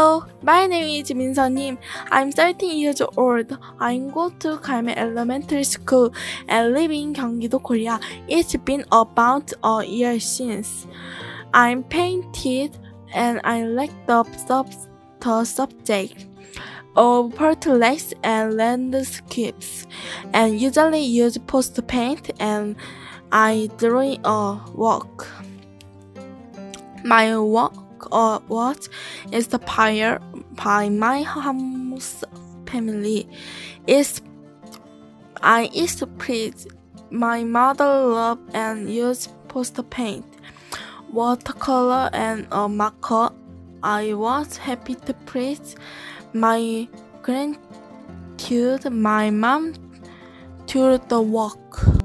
Hello, my name is Min Nim. I'm 13 years old. I go to Kalme Elementary School and live in Gyeonggi-do, Korea. It's been about a year since I'm painted and I like the, sub the subject of portraits and landscapes and usually use post paint and I draw a walk. My walk or what is inspired by my house family. Is I is pleased. My mother love and use poster paint, watercolor and a marker. I was happy to praise my gratitude my mom to the work.